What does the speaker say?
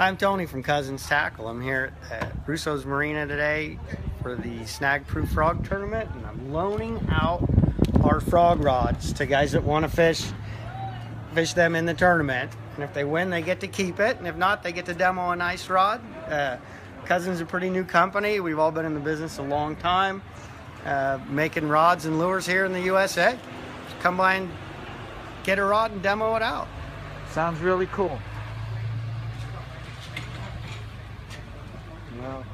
I'm Tony from Cousins Tackle. I'm here at Russo's Marina today for the Snag Proof Frog Tournament, and I'm loaning out our frog rods to guys that want to fish fish them in the tournament. And if they win, they get to keep it, and if not, they get to demo a nice rod. Uh, Cousins is a pretty new company. We've all been in the business a long time, uh, making rods and lures here in the USA. Come by and get a rod and demo it out. Sounds really cool. Well,